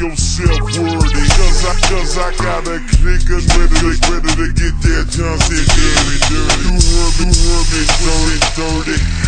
yourself worthy. Cause I, cause I got a click ready ready to get that Johnson dirty, dirty. You heard me, heard me, 30, 30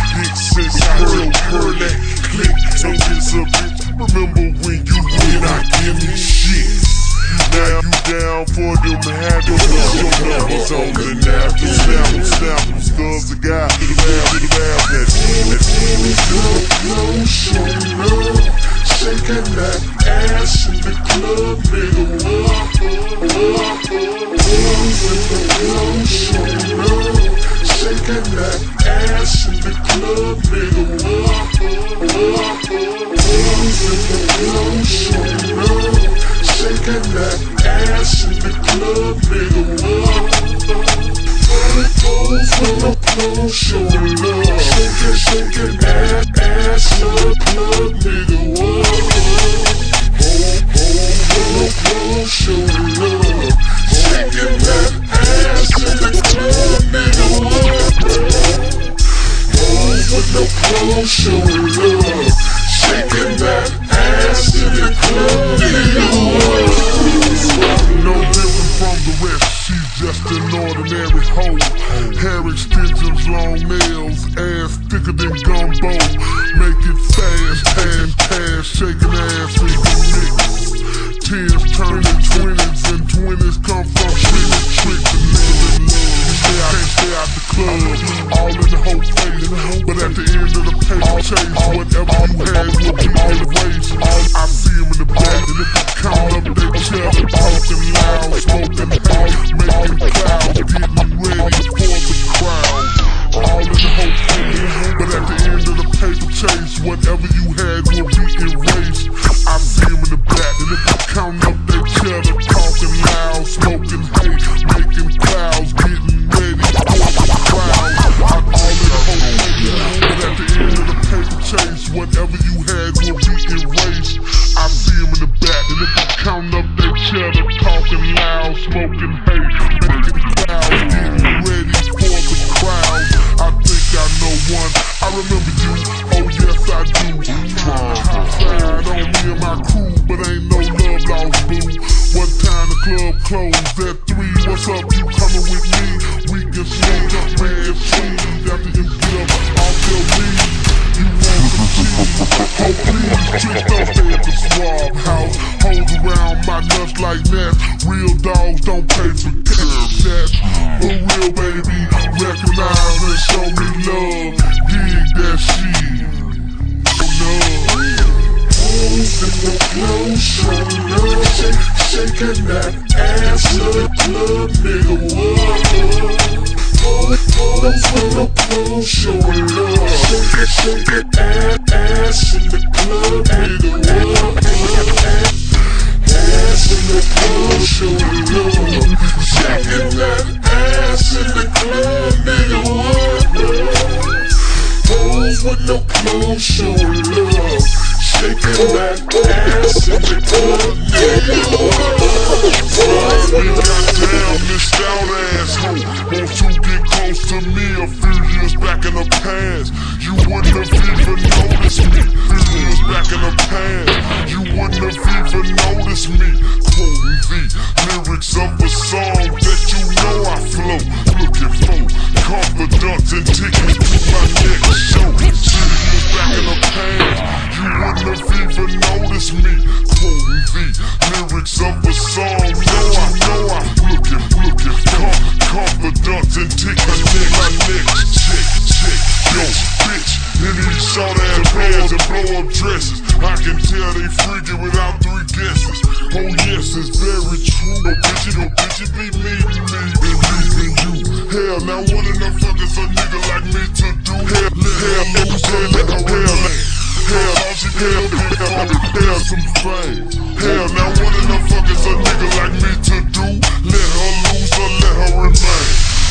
chain like real name. Hell, all hell, I hell some fame. Hell, now what in the fuck is a nigga like me to do? Let her lose or let her remain.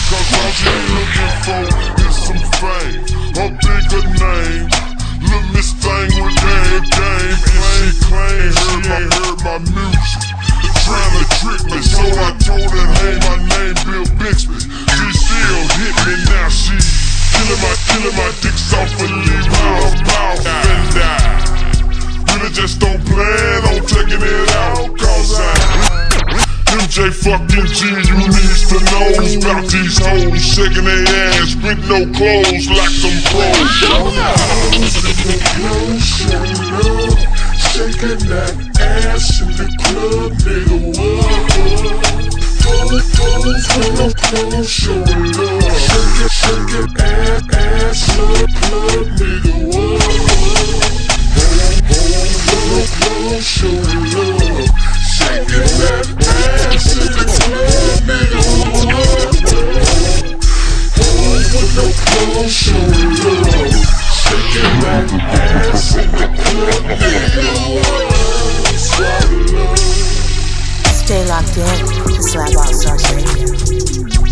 Cause all she looking for is some fame, a bigger name. Fuck them G's, you niggas to knows about these hoes. Shaking their ass with no clothes like them pros. That ass in the club, nigga, whoa. Falling, falling from the pros, showing love. Shake it, shake it, ass, ass in the club, nigga, whoa. Falling, falling from the pros, showing love. Shaking that ass in. Stay locked in to Slap Out Star Radio.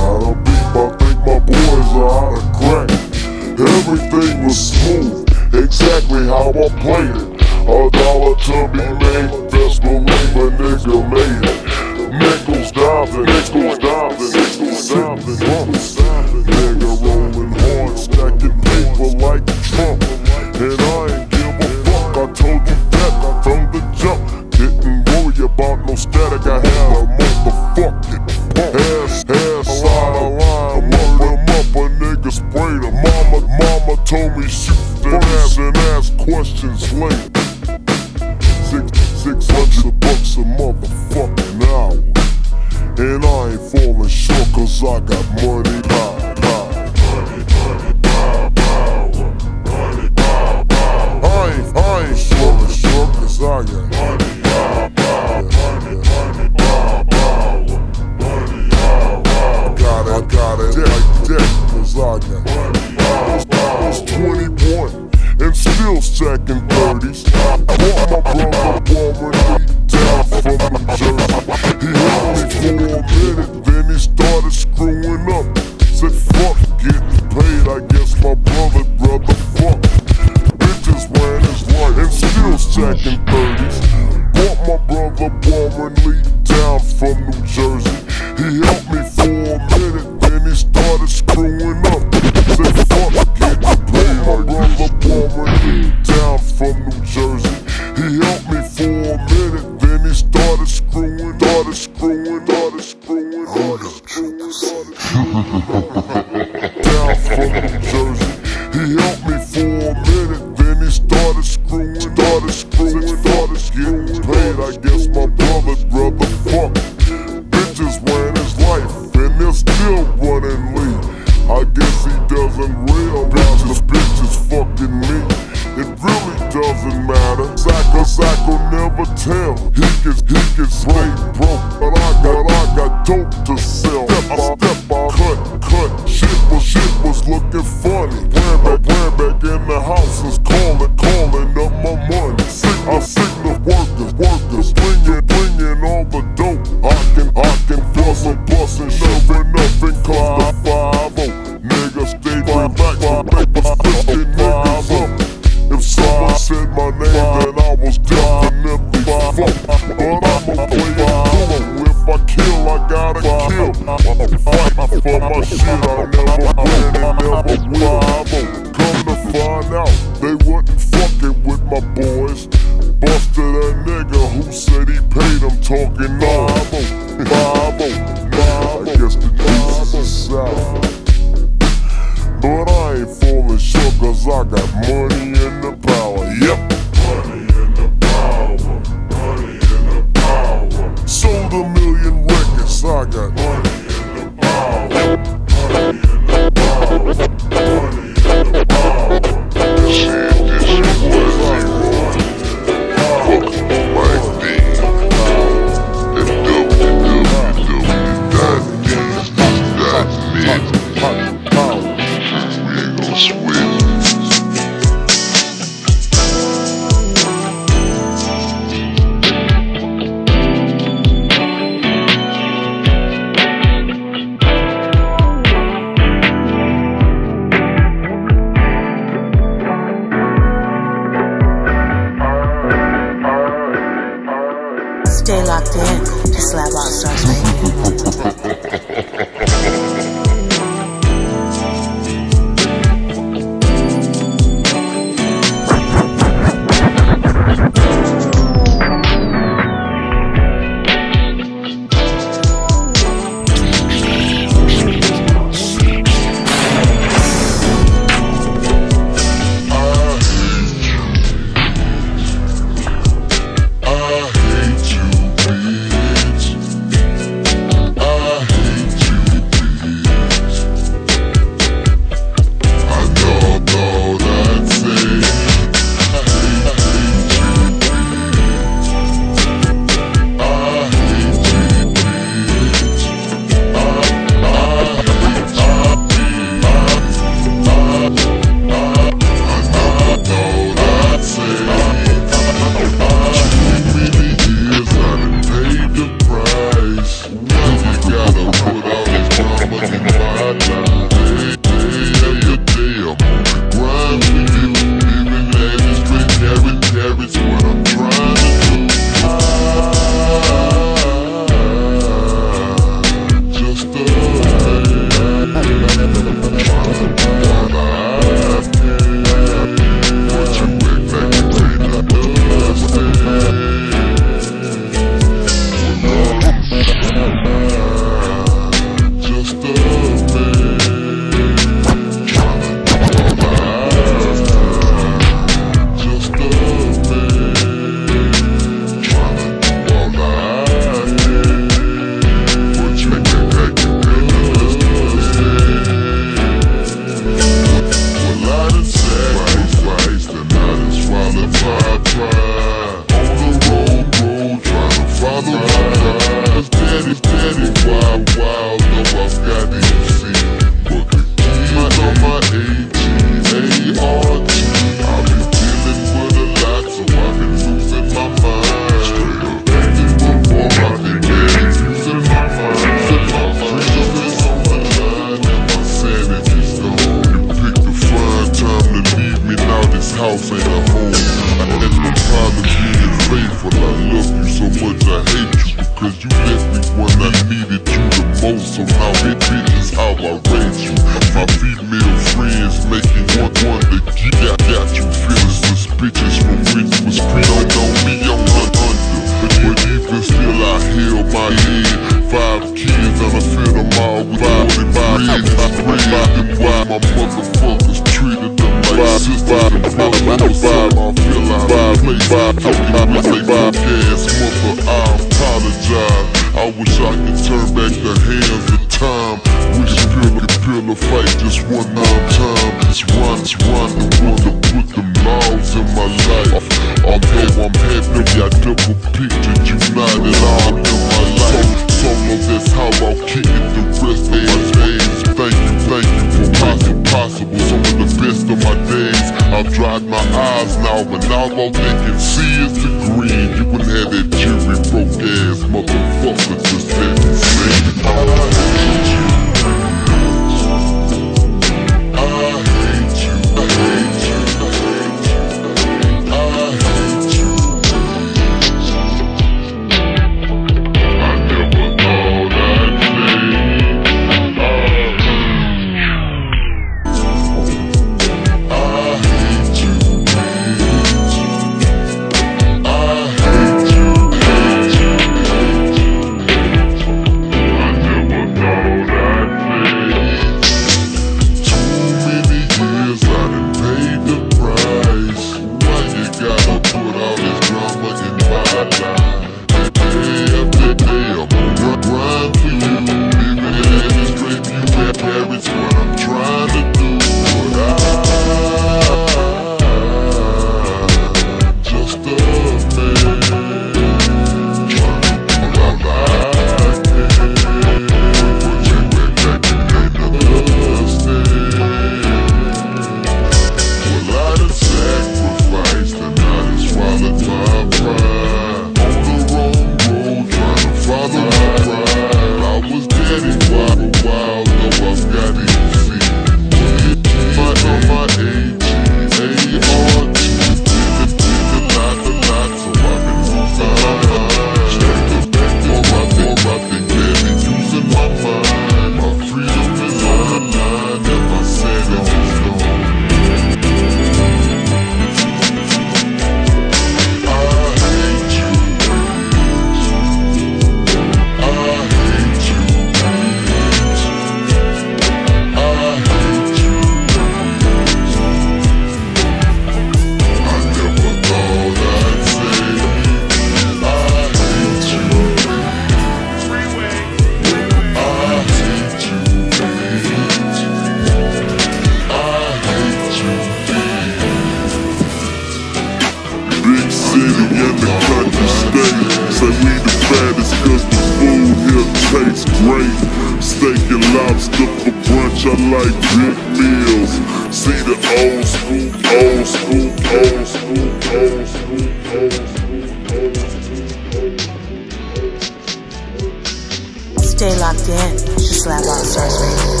stay locked in. To SlabAllStarz Radio.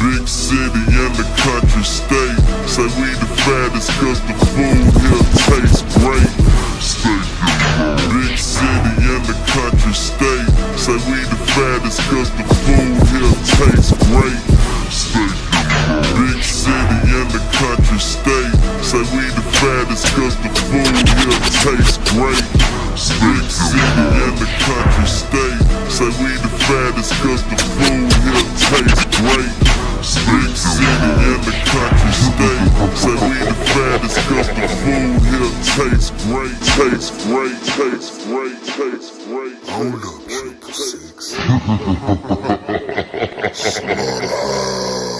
Big city and the country state. Say we the fattest cause the food here tastes great. Steak Big city and the country state. Say we the fattest cause the food here tastes great. Steak Big city and the country state. Say we the fattest cause the food here tastes great. City in the country state. Say we the fattest cause the food here tastes great. City in the country state. Say we the fattest cause the food here tastes great. Tastes great, tastes great, tastes great. Hold up, Triple Six. Slaughterhouse,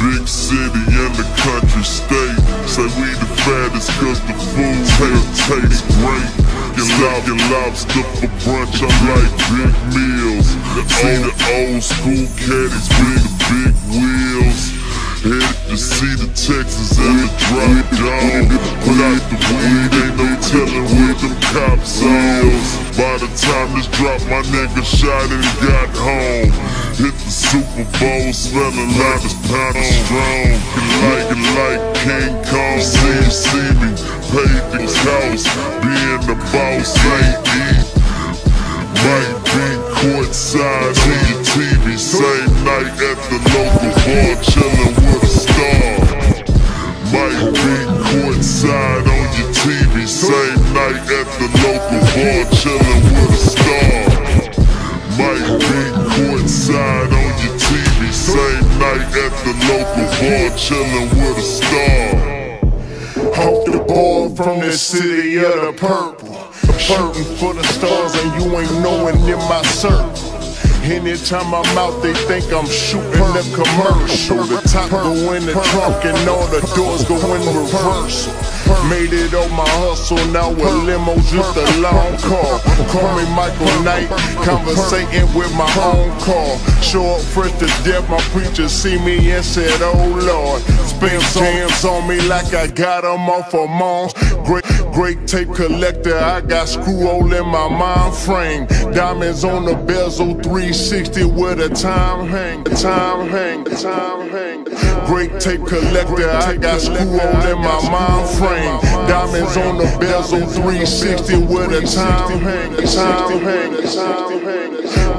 Big city in the country state. Say we the fattest cause the food here tastes great. Get lob, get lobster for brunch, I like big meals. See the old school caddies with the big wheels. Headed to see the Texas the drop dog. Put out the weed, ain't no telling what them cops on. By the time this drop, my nigga shot and got home. Hit the Super Bowl, smelling like this pound of strong. Like it like King Kong, see you see me. Paid the cost, being the boss ain't eat. Might be courtside on your TV, same night at the local bar, chillin' with a star. Might be courtside on your TV, same night at the local bar, chillin' with a star. Might be courtside on your TV, same night at the local bar, chillin' with a star. Off the board from the city of the purple. Shooting for the stars and you ain't knowing in my circle. Anytime I'm out, they think I'm shooting a commercial. The top go in the trunk and all the doors go in reversal. Made it on my hustle, now a limo's just a long call. Call me Michael Knight, conversating with my own car. Show up fresh to death, my preacher see me and said, Oh Lord. Spam jams on me like I got them off of moms. Great, grey tape collector, I got screw hole in my mind frame. Diamonds on the bezel, 360 with a time hang. The time hang, the time hang. Grey tape collector, I got screw hole in my mind frame. Diamonds on the bezel, 360 with a time hang. Time hang.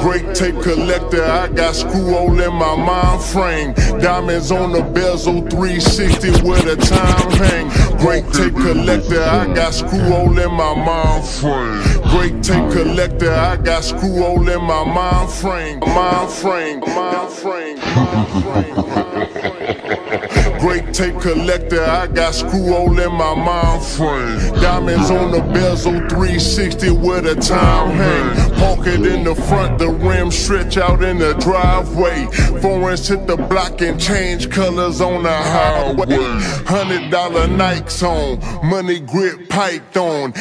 Grey tape collector, I got screw hole in my mind frame. Diamonds on the bezel, 360 with a time hang. Grey tape collector, I got screw hole in my mind frame. Grey tape collector, I got screw hole in my mind frame. Mind frame, mind frame, mind frame. Grey tape collector, I got screw hole in my mind frame. Diamonds on the bezel, 360 with a time hang. Park it in the front, the rim stretch out in the driveway. Foreigns hit the block and change colors on the highway. Hundred dollar Nikes on, money grip piped on.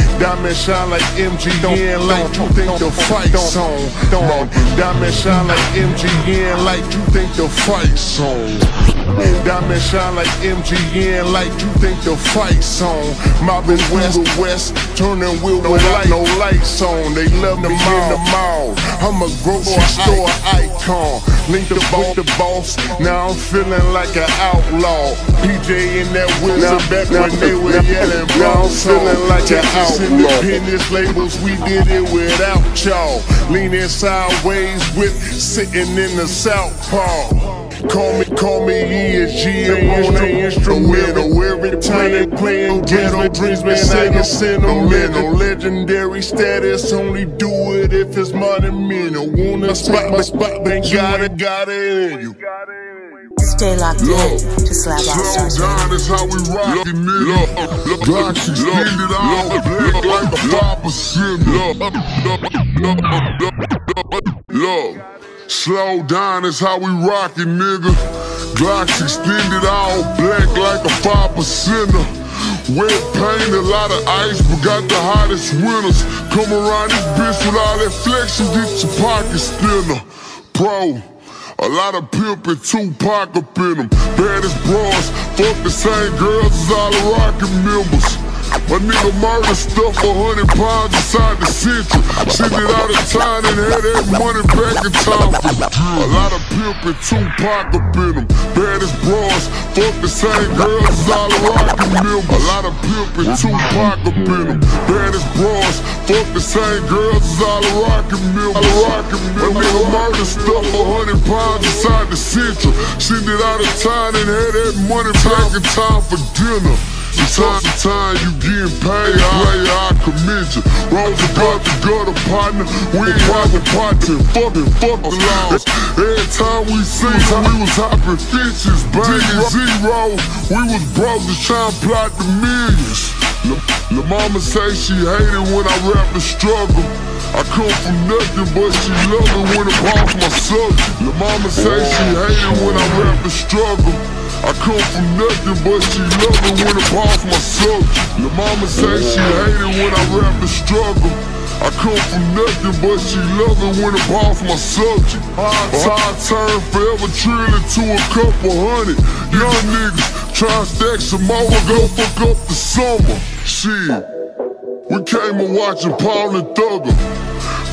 Shine like MGM, like you think the fight's on. on. Diamond shine like MGM, like you think the fight's on. Diamond shine like MGM, like you think the fight's on. Mobbing west to west, turning wheel without no lights on. They love me in the mall. I'm a grocery store icon. Link the with the boss. Now I'm feeling like an outlaw. PJ in that wizard back when they were yelling I'm feeling like an outlaw. Independence labels, we did it without y'all. Leaning sideways with sitting in the South southpaw. Call me, call me ESG, I'm on an instrumental Every time they playing ghetto dreams, man, I get sentimental Legendary status, only do it if it's monumental Wanna spot my spot, then got it, got it in you Stay locked in to Slap Out Slow Stars down is how we rock it, nigga. Glock extended all black like a five percent. Look, slow down is how we rock it, nigga. Glocks extended all black like a five percenter. Wet paint, a lot of ice, but got the hottest winners. Come around this bitch with all that flex get your pockets thinner. Bro. A lot of pimp and Tupac up in them. Baddest bras, fuck the same girls as all the rockin' members. My nigga murder stuff a hundred pounds inside the central. Send it out of town and had that money back in time for A lot of pimpin', Tupac up in them. Baddest bras, fuck the same girls as all the rockin' members. A lot of pimpin', Tupac up in them. Baddest bras, fuck the same girls all the rockin' members. Rockin' members. A nigga murder stuff a hundred pounds inside the central. Send it out of town and had that money back in time for dinner. Time to time you getting paid, player, I commend you. Rose got the gutter partner, we ain't hopping partner, fucking fuck the laws. Every time we seen we was hopping fences, banging zero. We was broke just trying to plot the millions. La mama say she hated when I rap the struggle. I come from nothing, but she love it when it pops my subject. La mama say she hated when I rap the struggle. I come from nothing, but she love it when it pops my subject. Your mama say she hate it when I rap the struggle. I come from nothing, but she love it when it pops my subject. Hard turn forever trillion to a couple hundred. Young niggas try to stack some more, go fuck up the summer. Shit, we came and watching Paul and Thugger.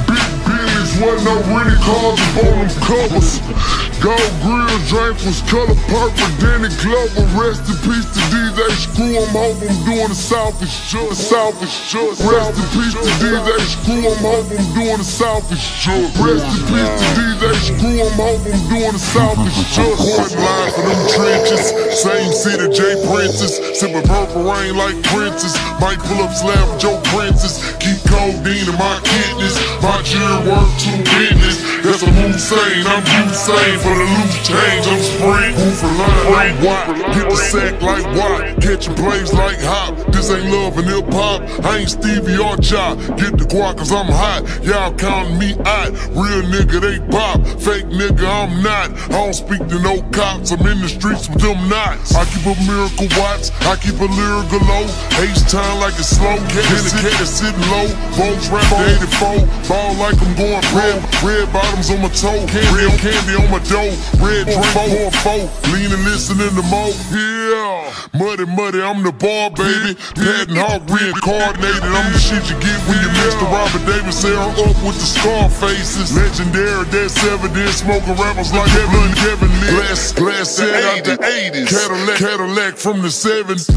Big Billy's wasn't no really cars up on them covers. Gold grill drink was color purple, Danny Glover. Rest in peace to DJ Screw. I'm hope I'm doing the short. South is short. Rest in peace to DJ Screw. I'm hope I'm doing the is short. Rest in peace to DJ Screw. I'm hope I'm doing the is short. Point line for them trenches. Same city, J Princess. Sipping purple rain like Princess. Might pull up slab with Joe Princess. Keep codeine in my kidneys. My jury work to business. That's a Hussein. I'm Hussein for the loose change. I'm spraying who for line like what? Get the sack like what? Catching plays like hop. This ain't love and hip hop. I ain't Stevie or Jock. Get the guac cause I'm hot. Y'all counting me out. Real nigga, they pop. Fake nigga, I'm not. I don't speak to no cops. I'm in the streets with them knots. I keep a miracle watch. I keep a lyrical low. H time like it's slow. Cat cat is sitting low. Bones rap to 84. Ball like I'm going red. Red bottoms on my toe. Real candy on my dough. Red drink, four, four. Leaning, listening to mo. Yeah. Muddy, muddy, I'm the ball, baby. Patton Hawk reincarnated. I'm the shit you get when you mix the Robert Davis era up with the scar faces. Legendary, that's evident. Smoking rappers like Kevin, Kevin Lee. Glass, glass set out the 80s. Cadillac, Cadillac from the 70s.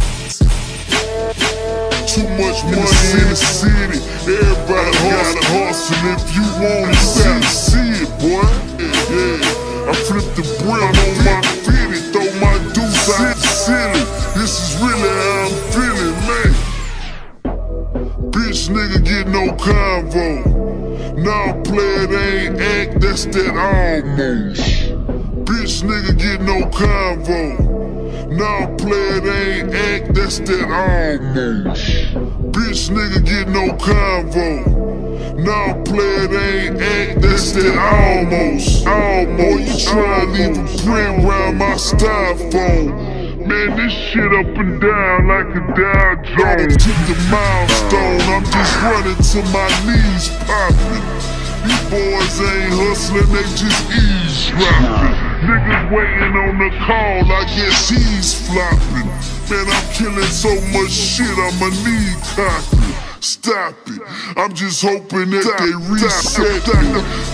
Too much money in the city. Everybody got a hustle. If you want it, see, it, boy. Yeah. I flip the brim on my fitty, throw my deuce out silly. This is really how I'm feeling, man. Bitch nigga get no convo. Now Nah, play it ain't act, that's that almost. Bitch nigga get no convo. Now Nah, play it ain't act, that's that almost. Bitch nigga get no convo. Nah, play it ain't act, that's that almost. Almost. You tryna leave a print around my styrofoam. Man, this shit up and down like a Dow Jones. Took the milestone, I'm just running till my knees popping. These boys ain't hustling, they just eavesdropping. Niggas waiting on the call, I guess he's flopping. Man, I'm killing so much shit, I'ma need. Stop it. I'm just hoping that they reset.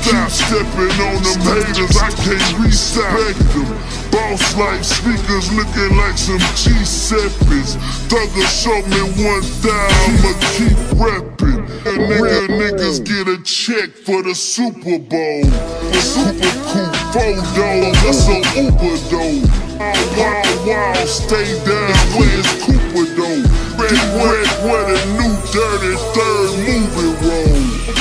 Keep stepping on them haters, I can't respect them. Boss like sneakers looking like some G7s. Thugger show me one thigh, I'ma keep reppin'. And nigga, niggas get a check for the Super Bowl. A super cool photo, that's a Uber though. Wild, wild, wild, stay down, where's Cooper though? Red, red, where the new dirty third roll.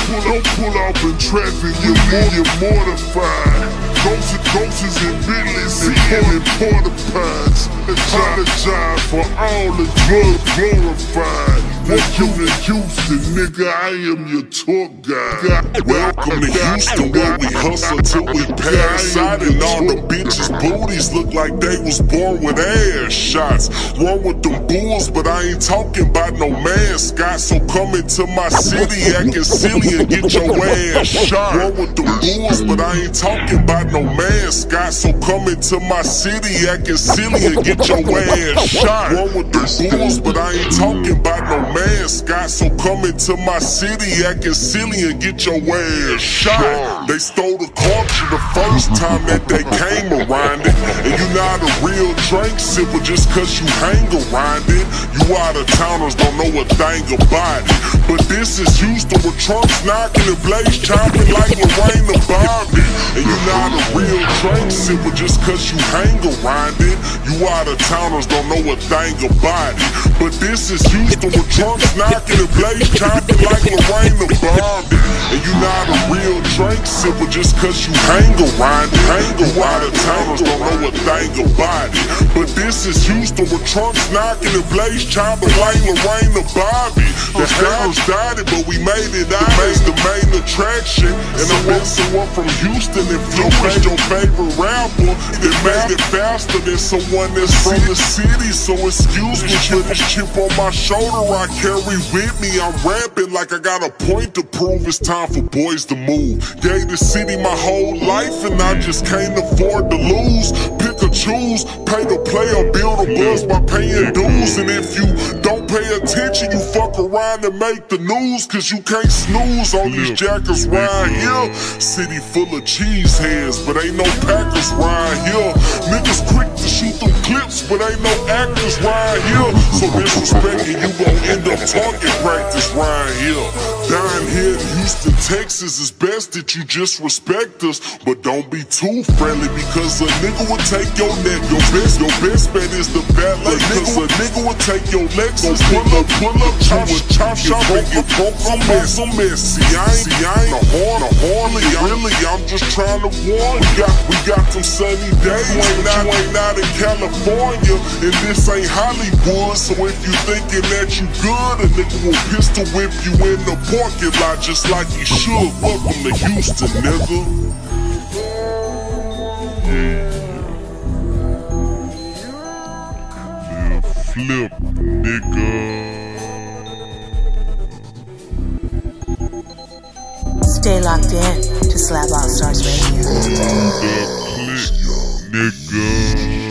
Pull, don't pull off in traffic, you leave you mortified. Ghosts and Bentleys and pulling porta pods. Apologize for all the drugs glorified. What you in Houston, nigga, I am your tour guide. Welcome to Houston where we hustle till we pass out And all the bitches' booties look like they was born with ass shots Run with them bulls, but I ain't talking about no mascot So come into my city acting silly and get your ass shot Run with them bulls, but I ain't talking about no mascot. So come into my city acting silly and get your ass shot. One with the bulls, but I ain't talking about no mascot. So come into my city acting silly and get your ass shot. They stole the culture the first time that they came around it. And you not a real drink sipper just cause you hang around it. You out of towners don't know a thing about it. But this is Houston with trunks knocking and blaze chopping like Lorena Bobbitt. And you not a real drink sipper just cause you hang around it. You out of towners don't know a thing about it. But this is Houston with trunks knocking and blaze chopping like Lorena Bobbitt. And you not a real drink sipper just cause you hang around it. Hang around the towners don't know a thing about it. But this is Houston with trunks knocking and blaze chopping like Lorena Bobbitt. The stars died it, but we made it out. It the main attraction. And I met someone from Houston influenced your favorite rapper. It made it faster than someone that's from the city. So excuse me for this chip on my shoulder I carry with me. I'm rapping like I got a point to prove. It's time for boys to move. Gave the city my whole life and I just can't afford to lose. Or choose, pay to play or build a buzz by paying dues. And if you don't pay attention, you fuck around and make the news. Cause you can't snooze on these jackers right here. City full of cheese heads, but ain't no packers right here. Niggas quick to shoot them clips, but ain't no actors right here. So disrespecting, you gon' end up talking practice right here. Down here in Houston, Texas, it's best that you just respect us, but don't be too friendly because a nigga will take your neck. Your best, your best bet is the valet, cause a nigga will take your Lexus, pull up, pull up, chop, chop, chop, and get broke some mess, some mess. See, I ain't, see, I ain't a horn, a horny, really, I'm just trying to warn ya. We got we got some sunny days, you ain't out, you ain't out in California, and this ain't Hollywood. So if you thinking that you good, a nigga will pistol whip you in the parking lot just like he should. Welcome to Houston, nigga. Yeah, flip, nigga. Stay locked in to SlabAllStarz Radio. Nigga.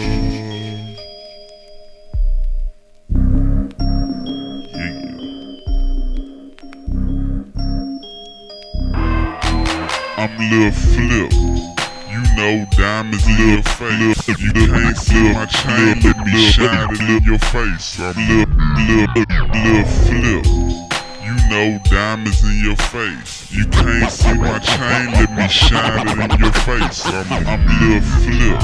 Lil Flip. You know diamonds Lil face. You can't see my chain, let me shine it in your face. I'm Lil, Lil, Lil Flip. You know diamonds in your face. You can't see my chain, let me shine it in your face. I'm, I'm Lil Flip.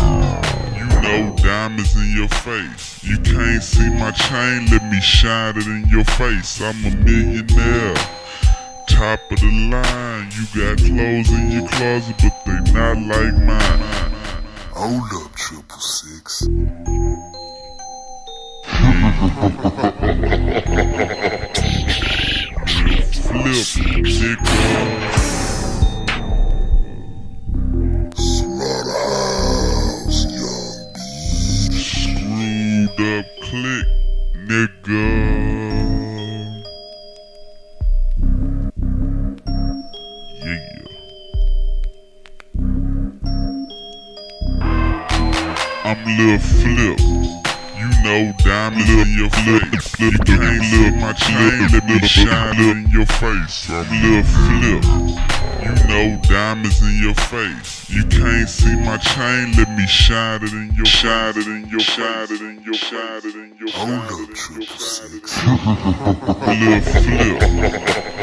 You know diamonds in your face. You can't see my chain, let me shine it in your face. I'm a millionaire. Top of the line, you got clothes in your closet, but they not like mine. Hold up, triple six. Flip, nigga. Slaughterhouse, young Screwed up click, nigga. I'm Flip. You know diamonds in your face. You can't my chain, let me shine in your face. I'm Lil Flip. You know diamonds in your face. You can't see my chain, let me shine it in your shine it in your shine it in your shine it in your shine it in your shine. Lil Flip.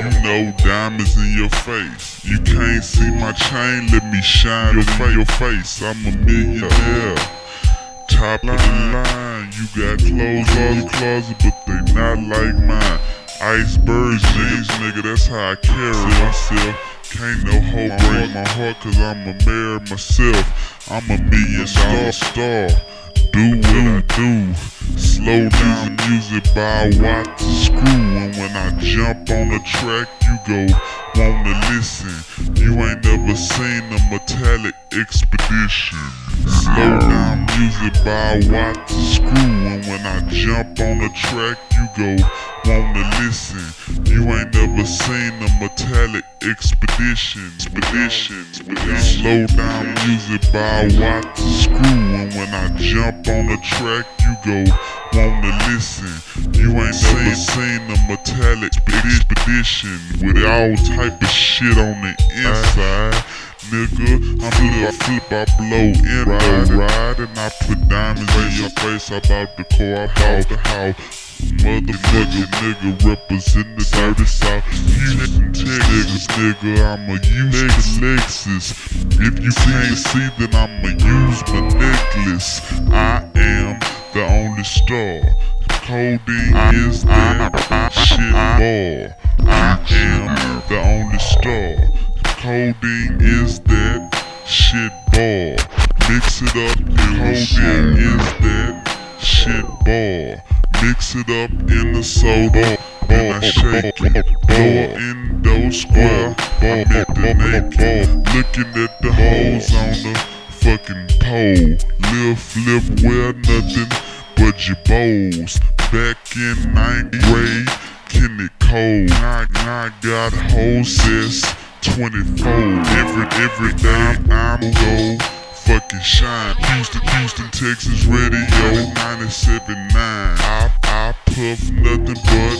You know diamonds in your face. You can't see my chain, let me shine it in your face. I'm a millionaire. Top of the line, you got clothes all your closet, but they not like mine. Iceberg jeans, nigga, that's how I carry myself. Can't no hoe break my heart, cause I'm a mayor myself. I'm a million dollar star. Do what I do. Slow down music by watch the screw. And when I jump on the track, you go wanna listen. You ain't never seen a metallic expedition. Slow down music by watch the screw. And when I jump on the track, you go wanna listen. You ain't never seen a metallic expedition. Expedition. Slow down music by watch the screw. And when I jump on the track, you go wanna listen. You ain't never seen a metallic expedition with all type of shit on the inside. Nigga, I'm flip, I flip, I blow in ride, ride, and I put diamonds in your face. I bought the car, I bought the house. Motherfucker, nigga, represent the dirty south. Houston, Texas, nigga, I'ma use the Lexus. If you can't see, then I'ma use my necklace. I am the only star. Codeine is that shit ball. I am the only star. Codeine is that shit ball. Mix it up, in codeine is that shit ball. Mix it up in the soda, and I shake it. Blow in those square, I'm at the naked. Looking at the hoes on the fucking pole. Lil flip wear nothing but your bows. Back in ninth grade, Kenny Cole. I, I got hoes since 24. Every, every day I'm go fucking shine. Houston, Houston, Texas radio 97.9. I, I puff nothing but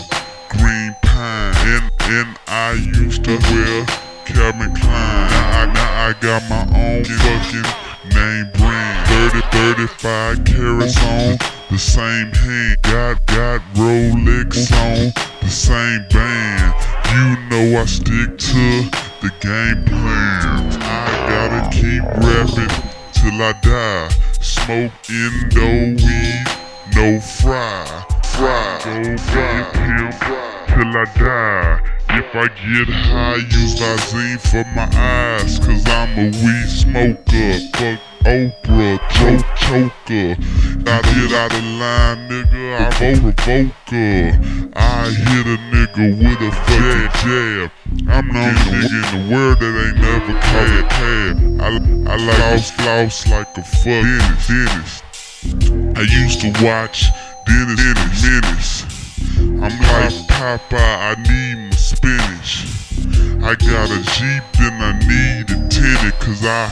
green pine. And, and I used to wear Calvin Klein. Now I, now I got my own fucking name brand. 30, 35 carats on the same hand. Got, got Rolex on the same band. You know I stick to the game plan. I gotta keep rapping till I die. Smoke indo weed, no fry. Fry, go fry, till I die. If I get high, use Visine for my eyes, cause I'm a weed smoker. Fuck Oprah, choke choker. I get out of line, nigga, I'm a provoker. I hit a nigga with a fucking jab. I'm the only nigga in the world that ain't never caught cab. I, I like floss floss like a fuck dentist. I used to watch Dennis Dennis Menace. I'm like Popeye, I need my spinach. I got a Jeep, then I need a tenant, cause I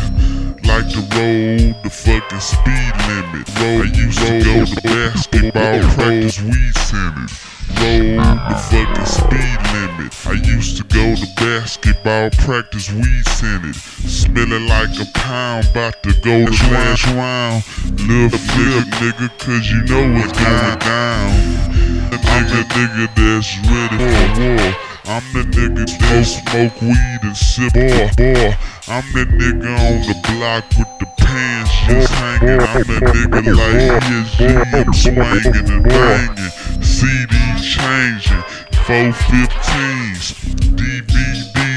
like to roll the fucking speed limit. Roll, I used to go to basketball practice, we sent it. Roll the fucking speed limit. I used to go to basketball practice, we sent it. Smelling like a pound, about to go to trash round. Little flip, nigga, cause you know what's going down. The nigga, nigga that's ready for war. I'm the nigga that smoke weed and sip bar, bar. I'm the nigga on the block with the pants just hanging. I'm the nigga like PSG, I'm swinging and banging. CDs changing, 415s,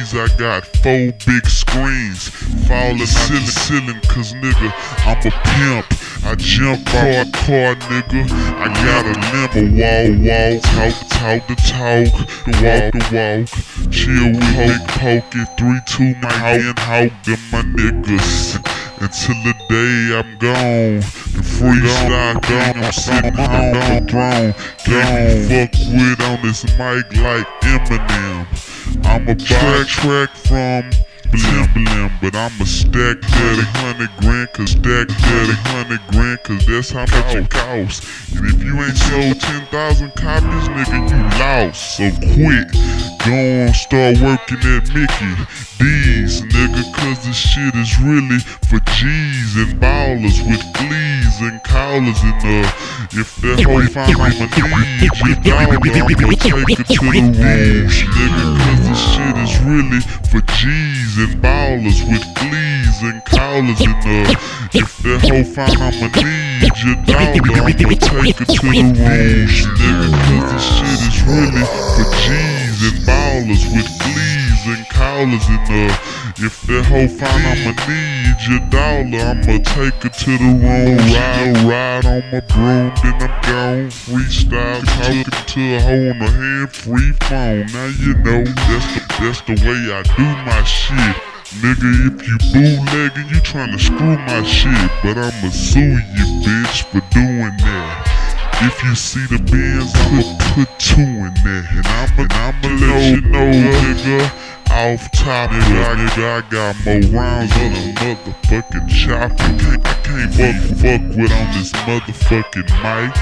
DVDs. I got four big screens, falling ceiling, ceiling, cause nigga, I'm a pimp. I jump hard, car, nigga. I got a limber, wall, wall, talk, talk the talk, the walk, the walk. Chill with Big Pokey, 3-2, my hand, hawk, them my niggas. Until the day I'm gone, the freestyle gone, I'm sitting on the throne. Can't fuck with on this mic like Eminem. I'm a backtrack from blim blim, but I'ma stack that a hundred grand, cause stack that a hundred grand, cause that's how much it costs. And if you ain't sold 10,000 copies, nigga, you lost. So quit, go on, start working at Mickey D's, nigga, cause this shit is really for G's and ballers with fleas and collars and uh, if that hoe find I'ma need your dollar, I'ma take it to the room, nigga, cause this shit is really for G's and ballers with fleas and collars and uh, if that hoe find I'ma need your dollar, I'ma take it to the room, nigga, cause this shit is really for G's and ballers with fleas and collars and uh, if that hoe find I'ma need your dollar, I'ma take it to the room, ride, ride on my broom, then I'm gone, freestyle, talking to a hoe on the hand, free phone, now you know, that's the, that's the way I do my shit. Nigga, if you bootlegging, you tryna screw my shit, but I'ma sue you, bitch, for doing that. If you see the Benz, put, put two in there. And I'ma, and I'ma let you know, nigga. Off top, nigga, I, nigga, I got more rounds than a motherfucking chopper. Can't, I can't fuck, fuck with on this motherfucking mic.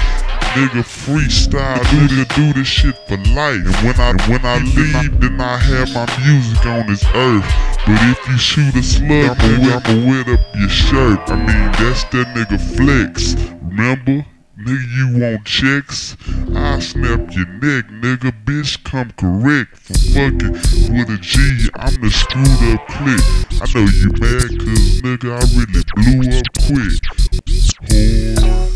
Nigga freestyle, nigga do this shit for life. And when I when I leave, then I have my music on this earth. But if you shoot a slug, I'ma I'ma wet up your shirt. I mean, that's that nigga flex. Remember? Nigga, you want checks? I snap your neck, nigga. Bitch, come correct for fucking with a G. I'm the screwed up click. I know you mad, cause nigga, I really blew up quick. Whore.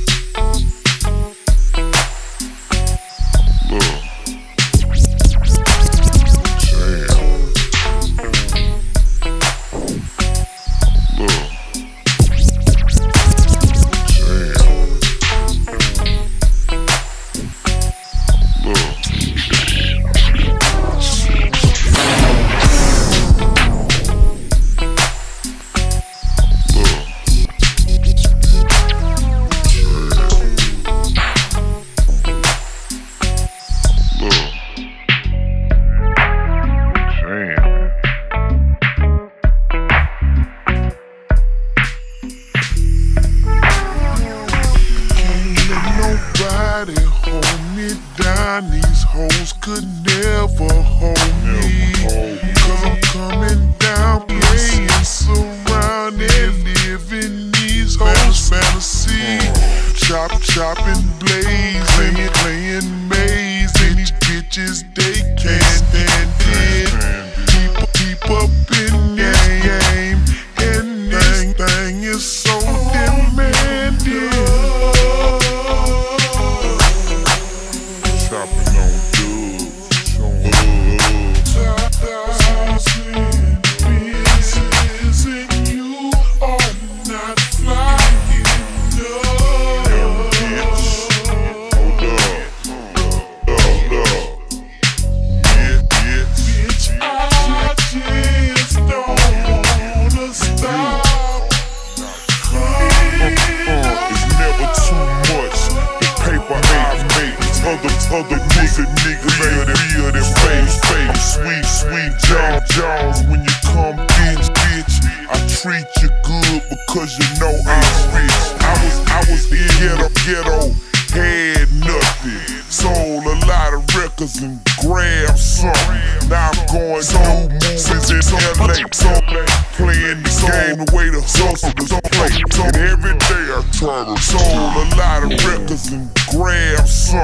To sold a lot of records and grabbed some.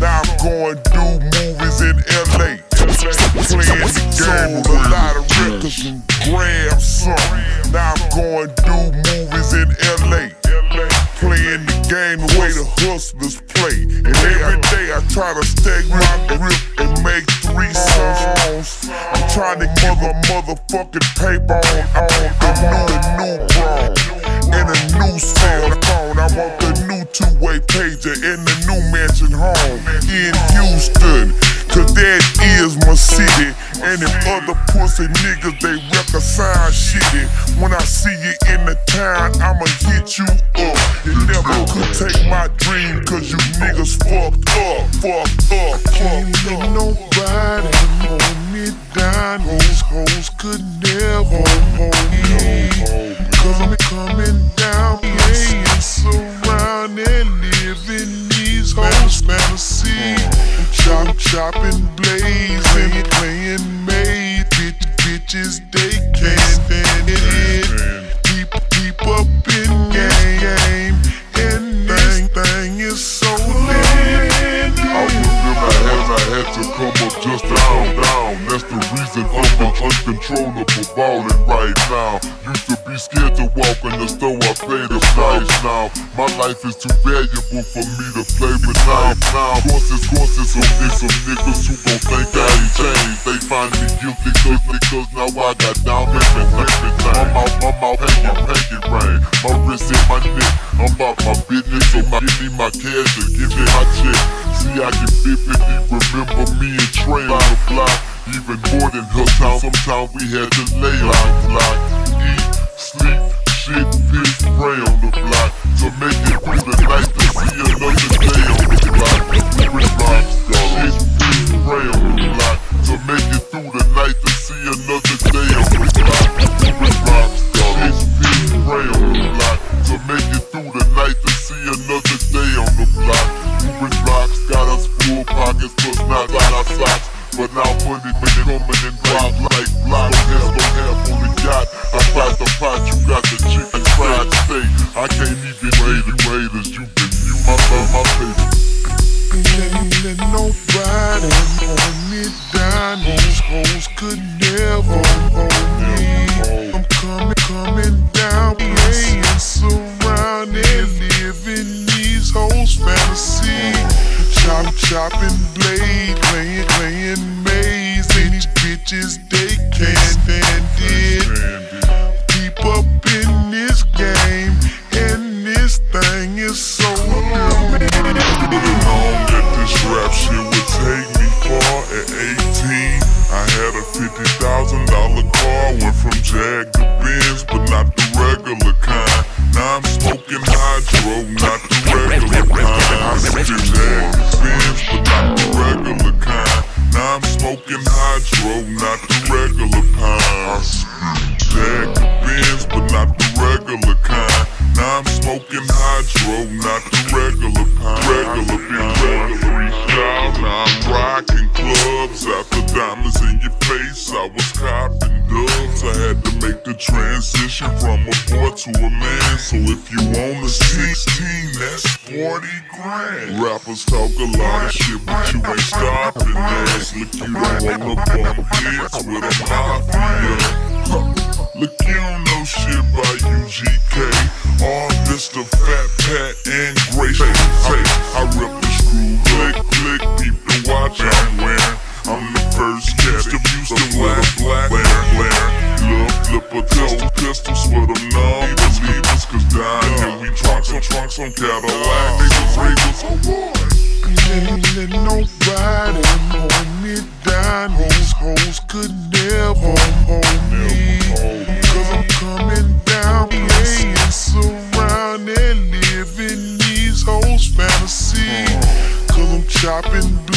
Now I'm going do movies in LA. Playing the game with a lot of records and grabbed some. Now I'm going do movies in LA playing the game the way the hustlers play. And every day I try to stack my grip and make three songs. I'm trying to get my motherfucking paper on, on the new, the new brown. And a new cell phone. I want the new two-way pager in the new mansion home in Houston. Cause that is my city. And if other pussy niggas, they reconcile shitty. When I see you in the town, I'ma hit you up. You never could take my dream, cause you niggas fucked up, fucked up, fucked up. nobody hold me down. These hoes could never hold me. I'm coming down, playing surrounded, living these fantasy. Chop, chopping, blazing, playing. Bitch, bitches, they can't stand it. Up in game. And is so lit. I I had to come just calm down. That's the reason for my uncontrollable balling right now. Used to be scared to walk in the store, I play the price now. My life is too valuable for me to play with now. Now, courses, courses, so there's some niggas who gon' think I ain't changed. They find me guilty cause, cause now I got down payment, payment time. My mouth, my mouth hanging, hanging rain. My wrist in my neck. I'm about my business, so my, give me my cash and give me my check. See, I can vividly remember me and Trae on the block. Even more than her town, sometimes we had to lay on the block. Eat, sleep, shit, piss, pray on the block. To make it through the night to see another day birds catch the views the black, black, black, black. Love, a toe, pistols for them numbers. Leave us cause dying. And we trunks on trunks on Cadillac. They just ravens. Oh boy. Let nobody hold me down. Hoes, hoes could never hold me. Cause I'm coming down, playing surrounded, living these hoes' fantasy. Cause I'm chopping.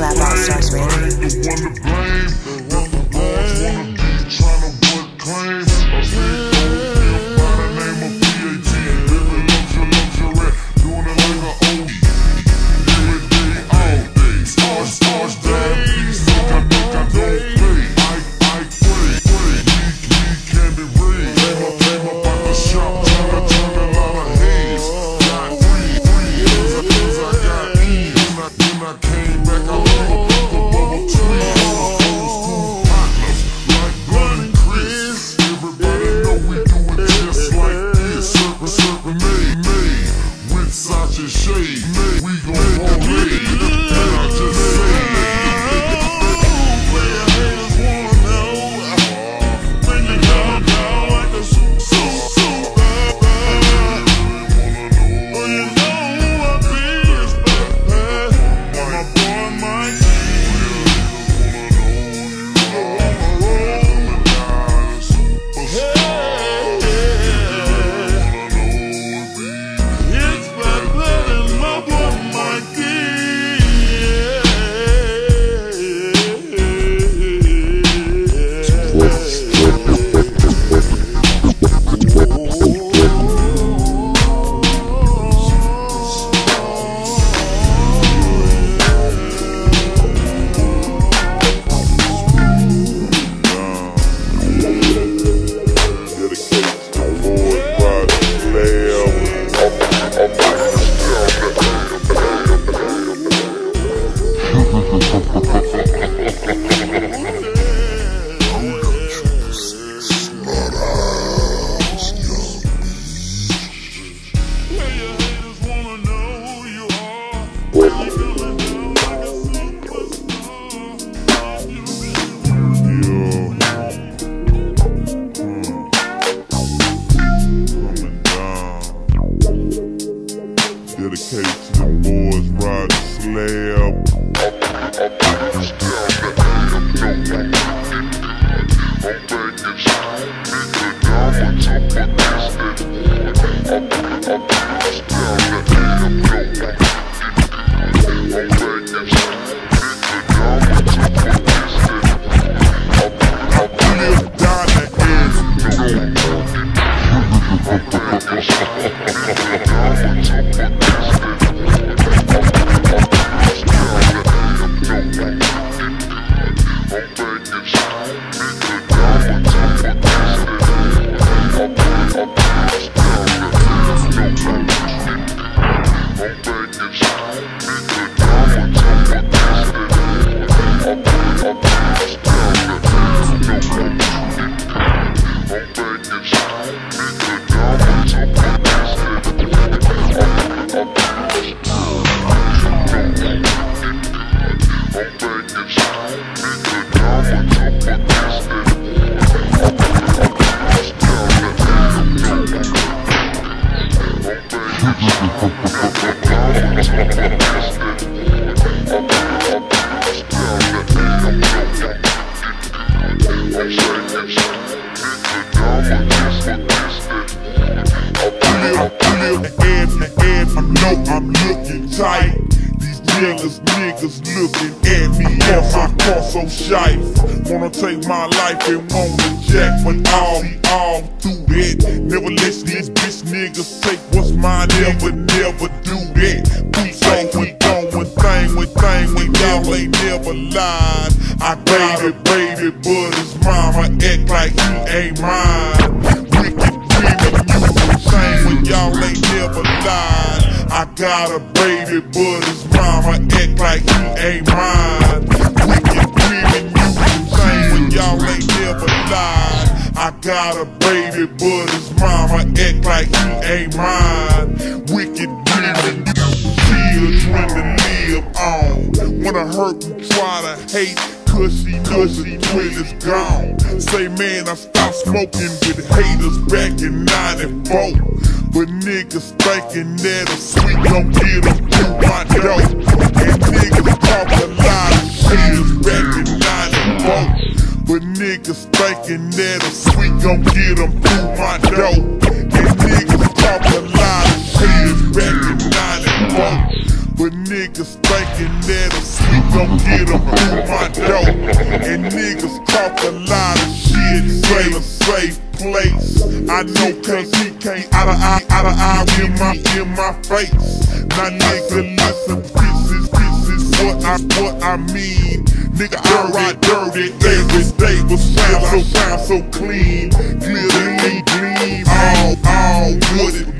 SlabAllStarz Radio. His mama act like he ain't mine. Wicked women, you when y'all ain't never lied. I got a baby, but his mama act like he ain't mine. Wicked women, you insane when y'all ain't never lied. I got a baby, but his mama act like he ain't mine. Wicked women, children to live on. Wanna hurt try to hate. Knows she will is gone. Say man, I stopped smoking with haters back in 94. But niggas thinking that a sweet gon' get them through my door. And niggas talk a lot of shit back in 94. But niggas thinking that a sweet gon' get them through my door. And niggas talk a lot of shit back in 94. But niggas thinking that a sweet gon' get them through my door. And niggas talk a lot of shit, say a safe place. I know cause he can't out of eye, out of eye in my, in my face. Now nigga listen, this is, this is what I, what I mean. Nigga, I ride dirty every day, but sound so, sound so clean. Glitter gleam, all, all it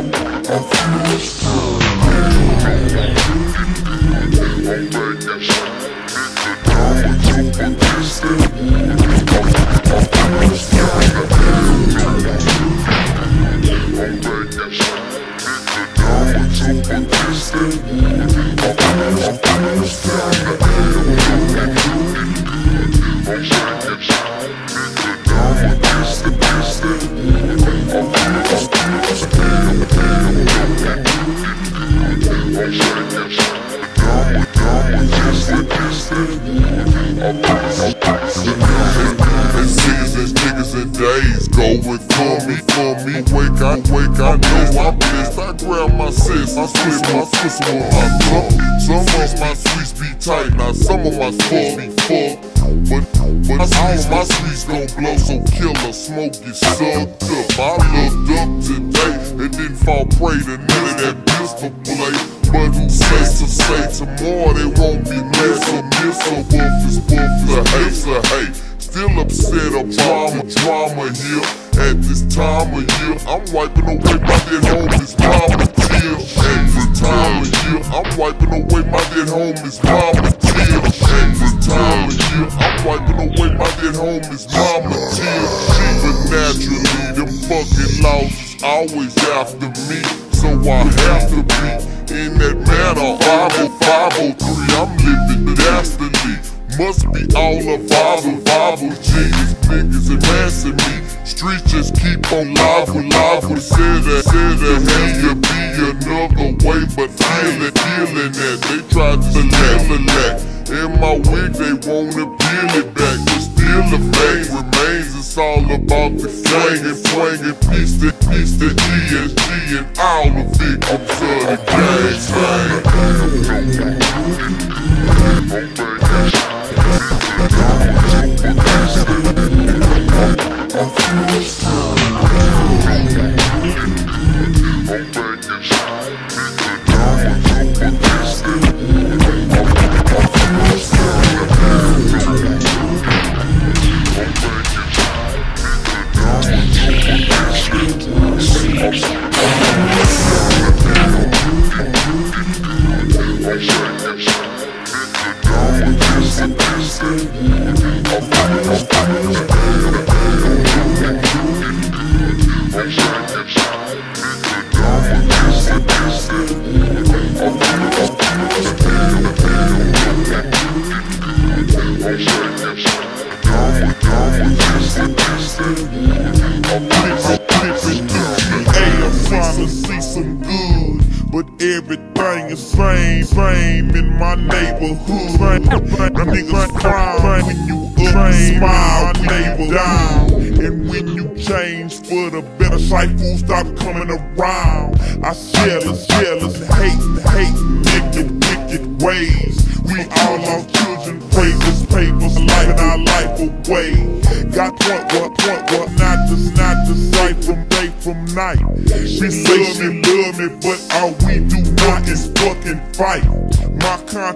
And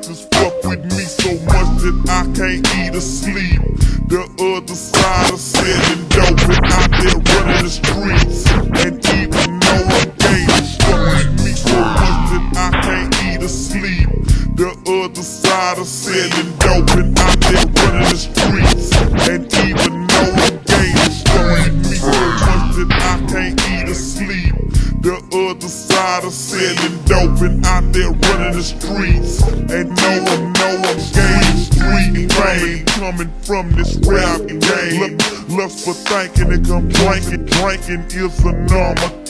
My And complaining, drinking is a kids